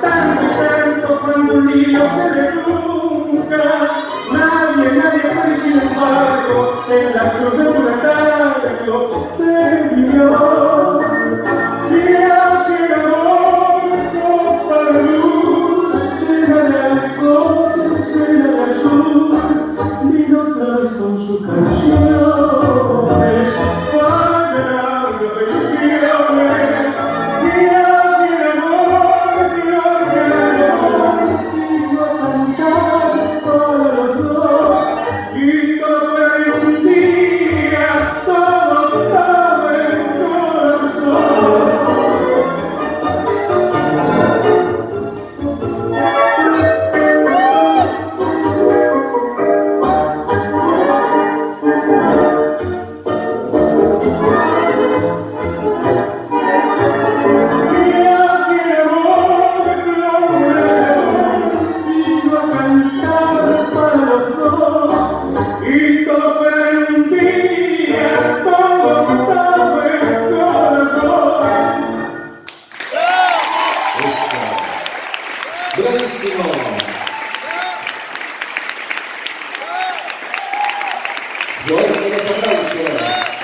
tanto, tanto tanto cuando un niño se derrumba. Nadie, nadie puede sin embargo en la cruz de una tarde よい夢で侍に消えます